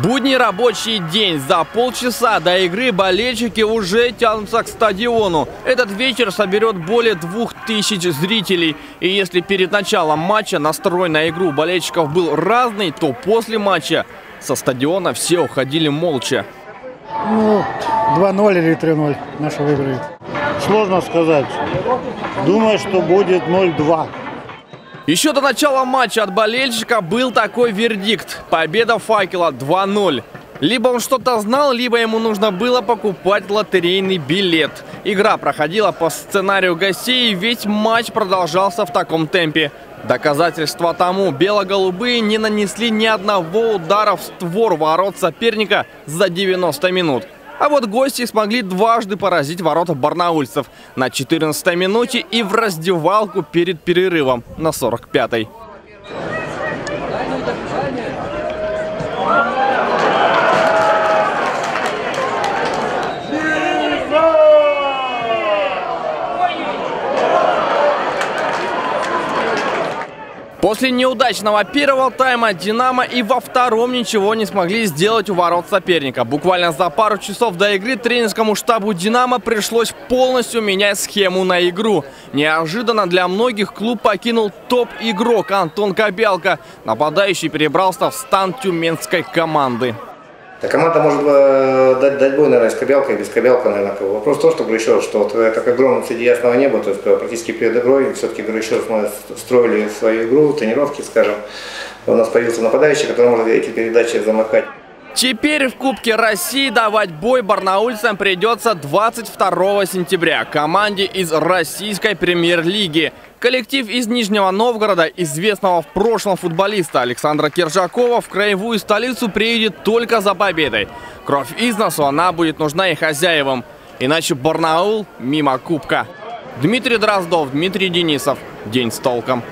Будний рабочий день. За полчаса до игры болельщики уже тянутся к стадиону. Этот вечер соберет более двух тысяч зрителей. И если перед началом матча настрой на игру болельщиков был разный, то после матча со стадиона все уходили молча. Ну, 2-0 или 3-0 наши выиграют. Сложно сказать. Думаю, что будет 0-2. Еще до начала матча от болельщика был такой вердикт. Победа факела 2-0. Либо он что-то знал, либо ему нужно было покупать лотерейный билет. Игра проходила по сценарию гостей, и весь матч продолжался в таком темпе. Доказательства тому, бело-голубые не нанесли ни одного удара в створ ворот соперника за 90 минут. А вот гости смогли дважды поразить ворота барнаульцев на 14 минуте и в раздевалку перед перерывом на 45-й. После неудачного первого тайма «Динамо» и во втором ничего не смогли сделать у ворот соперника. Буквально за пару часов до игры тренерскому штабу «Динамо» пришлось полностью менять схему на игру. Неожиданно для многих клуб покинул топ-игрок Антон Кобялко. Нападающий перебрался в стан тюменской команды. Да команда может э, дать, дать бой, наверное, с Кобялкой, без Кобялка, наверное. Вопрос в том, что, говорю еще раз, что вот это как огромном среди ясного неба, то есть практически перед игрой, все-таки, говорю еще раз, мы строили свою игру, тренировки, скажем. У нас появился нападающий, который может эти передачи замыкать. Теперь в Кубке России давать бой барнаульцам придется 22 сентября команде из российской премьер-лиги. Коллектив из Нижнего Новгорода, известного в прошлом футболиста Александра Киржакова, в краевую столицу приедет только за победой. Кровь из носу она будет нужна и хозяевам. Иначе Барнаул мимо Кубка. Дмитрий Дроздов, Дмитрий Денисов. День с толком.